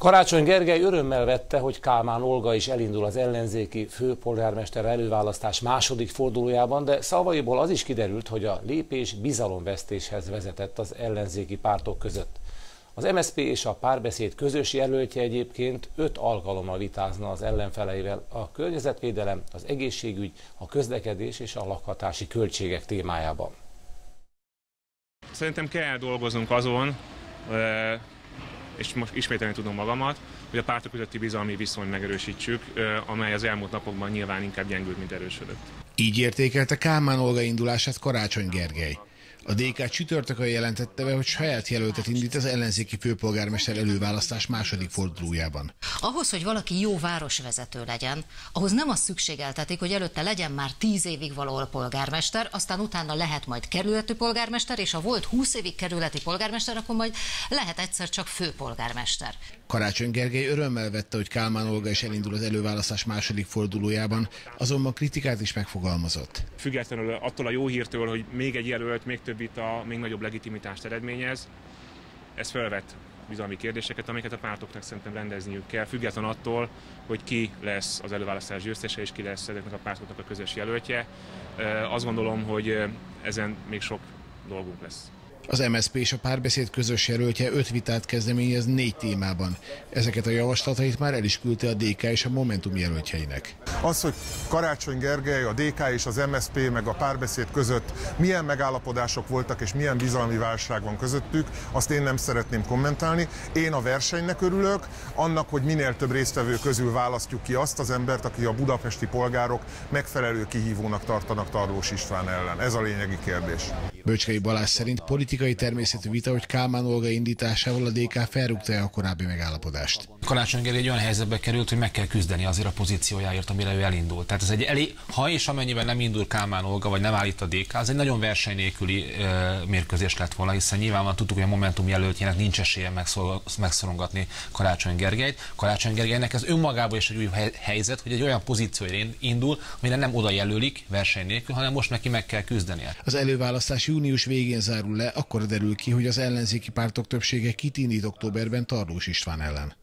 Karácsony Gergely örömmel vette, hogy Kálmán Olga is elindul az ellenzéki főpolgármester előválasztás második fordulójában, de szavaiból az is kiderült, hogy a lépés bizalomvesztéshez vezetett az ellenzéki pártok között. Az MSZP és a párbeszéd közös jelöltje egyébként öt alkalommal vitázna az ellenfeleivel a környezetvédelem, az egészségügy, a közlekedés és a lakhatási költségek témájában. Szerintem kell dolgoznunk azon, és most ismételni tudom magamat, hogy a pártok közötti bizalmi viszonyt megerősítsük, amely az elmúlt napokban nyilván inkább gyengült, mint erősödött. Így értékelte Kálmán Olga indulását Karácsony Gergely. A DK csütörtökön jelentette be, hogy saját jelöltet indít az ellenzéki főpolgármester előválasztás második fordulójában. Ahhoz, hogy valaki jó városvezető legyen, ahhoz nem az szükségeltetik, hogy előtte legyen már tíz évig való polgármester, aztán utána lehet majd kerületi polgármester, és ha volt 20 évig kerületi polgármester, akkor majd lehet egyszer csak főpolgármester. Karácsony Gergely örömmel vette, hogy Kálmán Olga is elindul az előválasztás második fordulójában, azonban kritikát is megfogalmazott. Függetlenül attól a jó hírtől, hogy még egy jelölt, még több vita, még nagyobb legitimitást eredményez, ez felvet bizalmi kérdéseket, amiket a pártoknak szerintem rendezniük kell, független attól, hogy ki lesz az előválasztás győztese, és ki lesz ezeknek a pártoknak a közös jelöltje. Azt gondolom, hogy ezen még sok dolgunk lesz. Az MSZP és a párbeszéd közös jelöltje öt vitát kezdeményez négy témában. Ezeket a javaslatait már el is küldte a DK és a Momentum jelöltjeinek. Az, hogy Karácsony Gergely, a DK és az MSZP meg a párbeszéd között milyen megállapodások voltak és milyen bizalmi válság van közöttük, azt én nem szeretném kommentálni. Én a versenynek örülök, annak, hogy minél több résztvevő közül választjuk ki azt az embert, aki a budapesti polgárok megfelelő kihívónak tartanak Tarlós István ellen. Ez a lényegi kérdés. Böcskei Balázs szerint politikai természetű vita, hogy Kálmán Olga indításával a DK felrúgta a korábbi megállapodást. Karácsony Gergely egy olyan helyzetbe került, hogy meg kell küzdeni azért a pozíciójáért, amire ő elindult. Tehát ez egy elég, ha és amennyiben nem indul Kálmán Olga, vagy nem állít a DK, az egy nagyon verseny nélküli e, mérkőzés lett volna, hiszen nyilvánvalóan tudtuk, hogy a Momentum jelöltjének nincs esélye megszorongatni Karácsony Gergelyt. Karácsony Gergelynek ez önmagában is egy új helyzet, hogy egy olyan pozícióra indul, amire nem oda jelölik verseny nélkül, hanem most neki meg kell küzdenie. Az előválasztás június végén zárul le, akkor derül ki, hogy az ellenzéki pártok többsége kitindít októberben Tarlós István ellen.